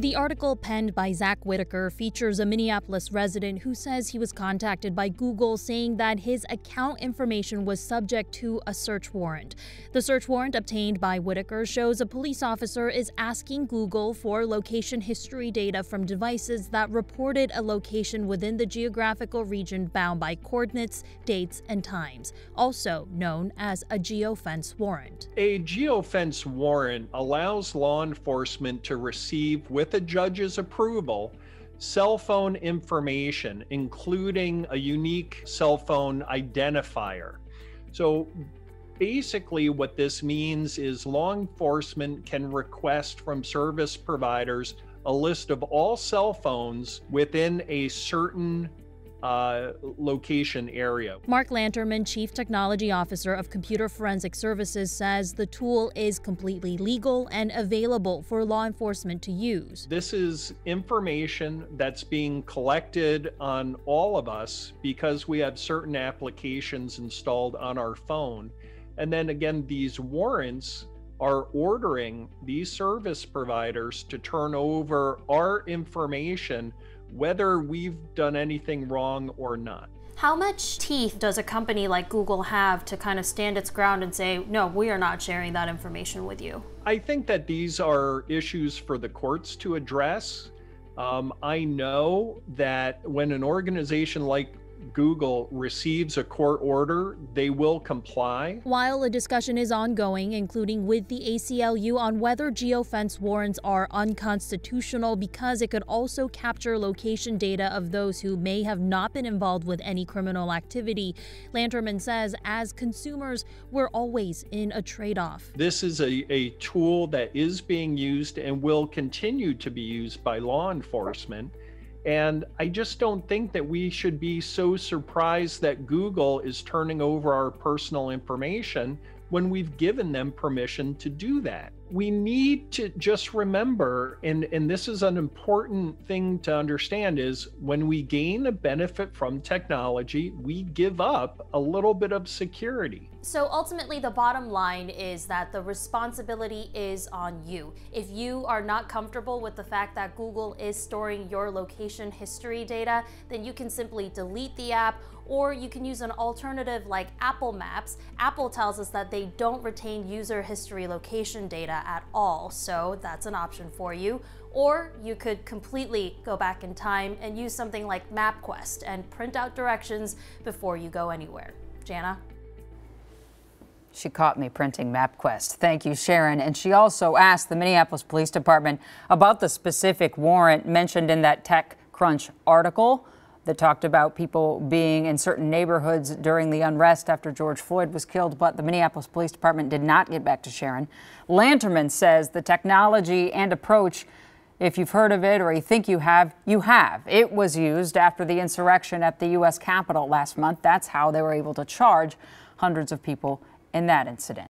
The article penned by Zack Whittaker features a Minneapolis resident who says he was contacted by Google saying that his account information was subject to a search warrant. The search warrant obtained by Whittaker shows a police officer is asking Google for location history data from devices that reported a location within the geographical region bound by coordinates, dates, and times, also known as a geofence warrant. A geofence warrant allows law enforcement to receive with with a judge's approval, cell phone information, including a unique cell phone identifier. So basically, what this means is law enforcement can request from service providers a list of all cell phones within a certain uh, location area. Mark Lanterman, Chief Technology Officer of Computer Forensic Services, says the tool is completely legal and available for law enforcement to use. This is information that's being collected on all of us because we have certain applications installed on our phone. And then again, these warrants are ordering these service providers to turn over our information whether we've done anything wrong or not. How much teeth does a company like Google have to kind of stand its ground and say, no, we are not sharing that information with you? I think that these are issues for the courts to address. Um, I know that when an organization like Google receives a court order, they will comply. While a discussion is ongoing, including with the ACLU on whether geofence warrants are unconstitutional because it could also capture location data of those who may have not been involved with any criminal activity, Lanterman says as consumers, we're always in a trade off. This is a, a tool that is being used and will continue to be used by law enforcement. And I just don't think that we should be so surprised that Google is turning over our personal information when we've given them permission to do that. We need to just remember, and, and this is an important thing to understand, is when we gain a benefit from technology, we give up a little bit of security. So ultimately, the bottom line is that the responsibility is on you. If you are not comfortable with the fact that Google is storing your location history data, then you can simply delete the app or you can use an alternative like Apple Maps. Apple tells us that they don't retain user history location data at all, so that's an option for you. Or you could completely go back in time and use something like MapQuest and print out directions before you go anywhere. Jana? She caught me printing MapQuest. Thank you, Sharon. And she also asked the Minneapolis Police Department about the specific warrant mentioned in that TechCrunch article that talked about people being in certain neighborhoods during the unrest after George Floyd was killed, but the Minneapolis Police Department did not get back to Sharon. Lanterman says the technology and approach, if you've heard of it or you think you have, you have. It was used after the insurrection at the U.S. Capitol last month. That's how they were able to charge hundreds of people in that incident.